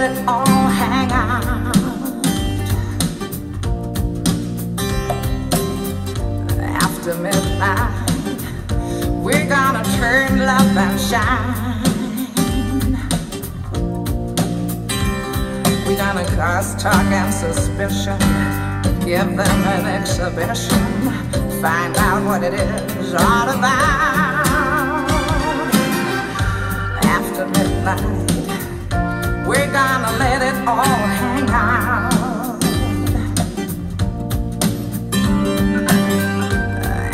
let it all hang out. After midnight, we're gonna turn love and shine. We're gonna cause talk and suspicion, give them an exhibition, find out what it is all about. After midnight hang out.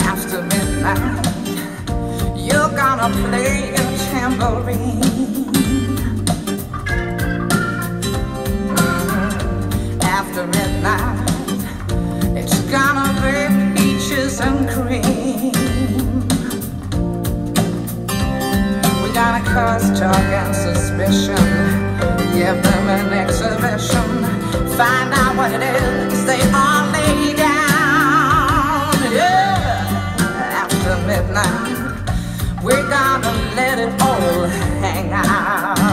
After midnight, you're gonna play a tambourine. After midnight, it's gonna be peaches and cream. We're gonna cause talk and suspicion, give them an exhibition, find out what it is they all lay down. Yeah. After midnight, we're gonna let it all hang out.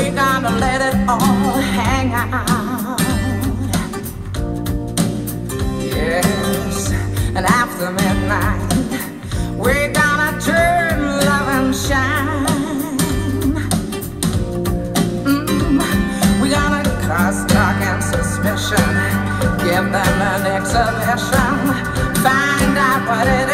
We're gonna let it all hang out. Yes, and after midnight, we're gonna turn love and shine. Mm, we gonna cause dark and suspicion, give them an exhibition, find out what it is.